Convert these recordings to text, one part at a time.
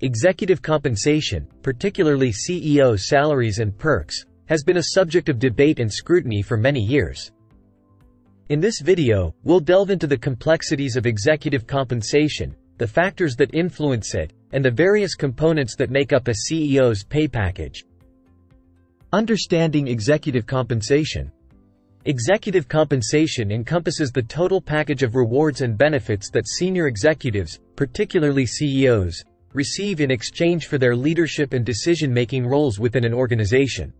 Executive compensation, particularly CEO salaries and perks, has been a subject of debate and scrutiny for many years. In this video, we'll delve into the complexities of executive compensation, the factors that influence it, and the various components that make up a CEO's pay package. Understanding executive compensation. Executive compensation encompasses the total package of rewards and benefits that senior executives, particularly CEOs, receive in exchange for their leadership and decision-making roles within an organization.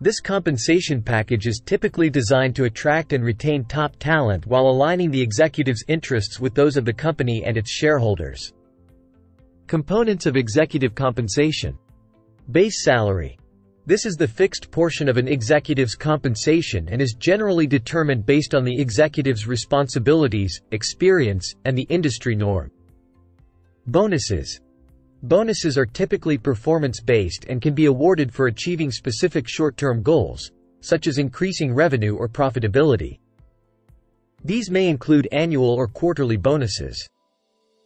This compensation package is typically designed to attract and retain top talent while aligning the executive's interests with those of the company and its shareholders. Components of executive compensation. Base salary. This is the fixed portion of an executive's compensation and is generally determined based on the executive's responsibilities, experience, and the industry norm. Bonuses. Bonuses are typically performance-based and can be awarded for achieving specific short-term goals, such as increasing revenue or profitability. These may include annual or quarterly bonuses.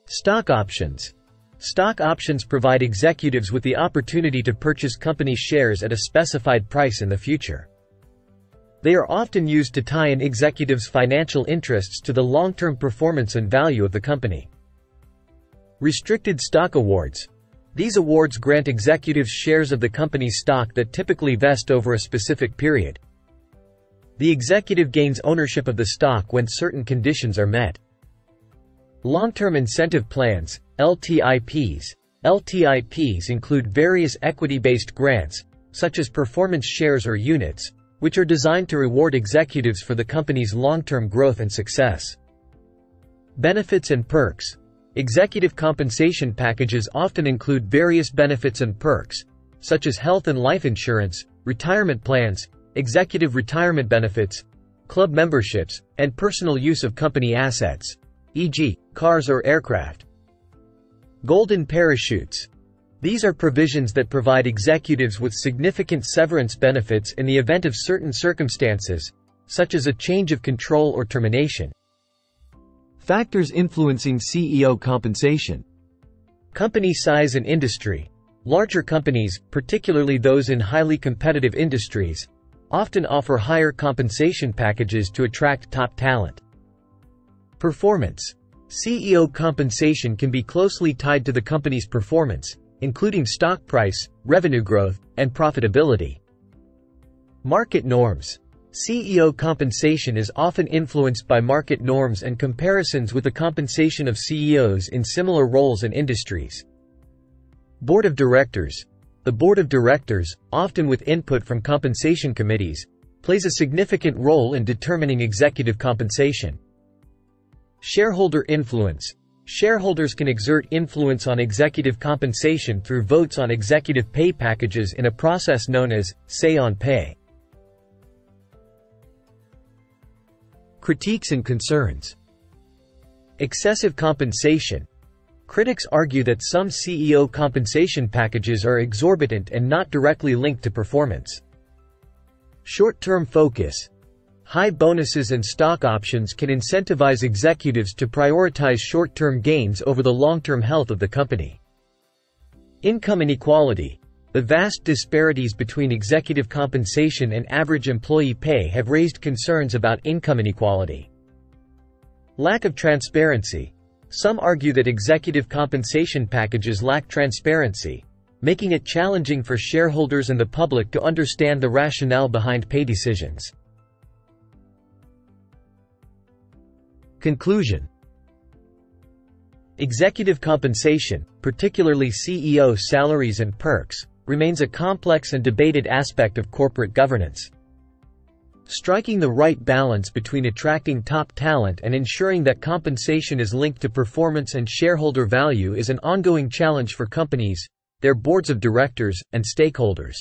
Stock options. Stock options provide executives with the opportunity to purchase company shares at a specified price in the future. They are often used to tie an executive's financial interests to the long-term performance and value of the company. Restricted Stock Awards. These awards grant executives shares of the company's stock that typically vest over a specific period. The executive gains ownership of the stock when certain conditions are met. Long-term incentive plans, LTIPs. LTIPs include various equity-based grants, such as performance shares or units, which are designed to reward executives for the company's long-term growth and success. Benefits and perks. Executive compensation packages often include various benefits and perks, such as health and life insurance, retirement plans, executive retirement benefits, club memberships, and personal use of company assets, e.g., cars or aircraft. Golden parachutes. These are provisions that provide executives with significant severance benefits in the event of certain circumstances, such as a change of control or termination. Factors influencing CEO compensation. Company size and industry. Larger companies, particularly those in highly competitive industries, often offer higher compensation packages to attract top talent. Performance. CEO compensation can be closely tied to the company's performance, including stock price, revenue growth, and profitability. Market norms. CEO compensation is often influenced by market norms and comparisons with the compensation of CEOs in similar roles and industries. Board of Directors. The Board of Directors, often with input from compensation committees, plays a significant role in determining executive compensation. Shareholder influence. Shareholders can exert influence on executive compensation through votes on executive pay packages in a process known as say Critiques and concerns. Excessive compensation. Critics argue that some CEO compensation packages are exorbitant and not directly linked to performance. Short-term focus. High bonuses and stock options can incentivize executives to prioritize short-term gains over the long-term health of the company. Income inequality. The vast disparities between executive compensation and average employee pay have raised concerns about income inequality. Lack of transparency. Some argue that executive compensation packages lack transparency, making it challenging for shareholders and the public to understand the rationale behind pay decisions. Conclusion Executive compensation, particularly CEO salaries and perks, remains a complex and debated aspect of corporate governance. Striking the right balance between attracting top talent and ensuring that compensation is linked to performance and shareholder value is an ongoing challenge for companies, their boards of directors, and stakeholders.